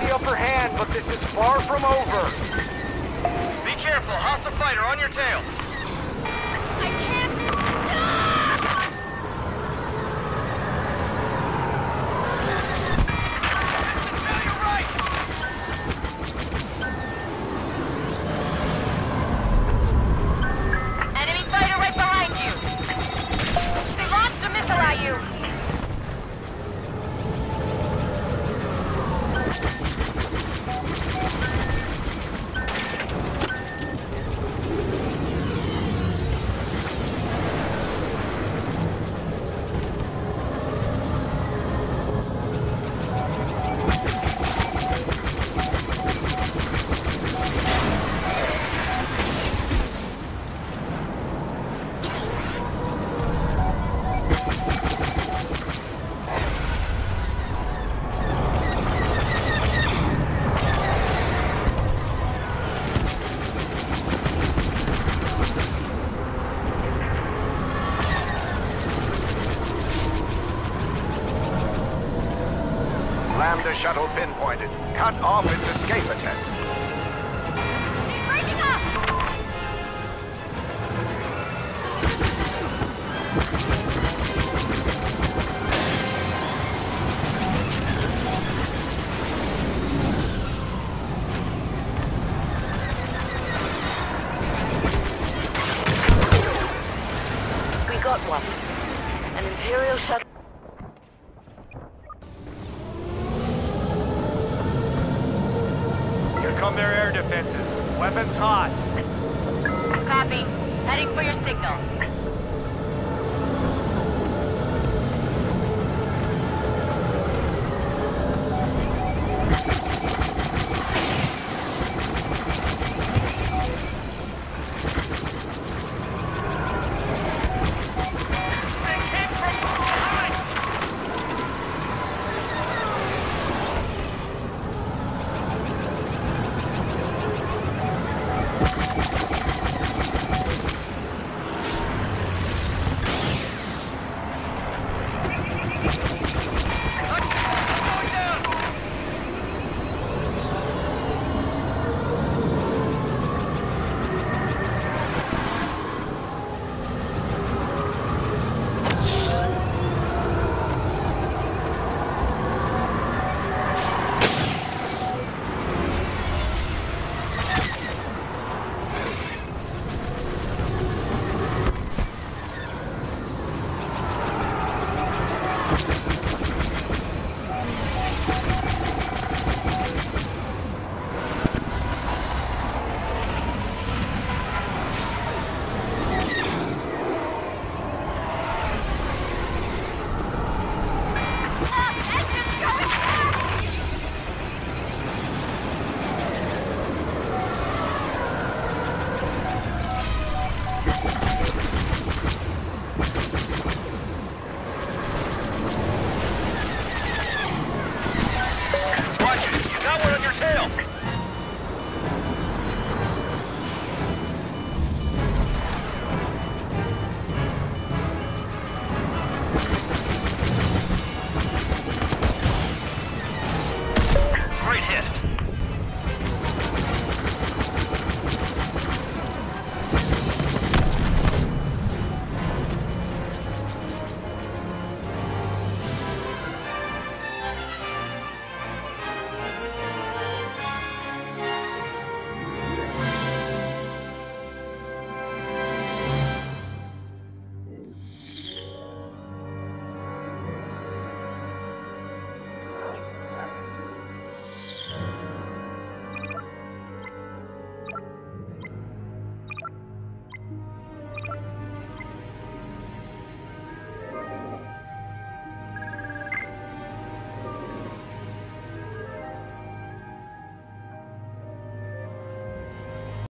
the upper hand, but this is far from over. Be careful. Hostile fighter on your tail. Lambda shuttle pinpointed. Cut off its escape attempt. We got one. An Imperial shuttle. Overcome their air defenses. Weapons hot. Copy. Heading for your signal.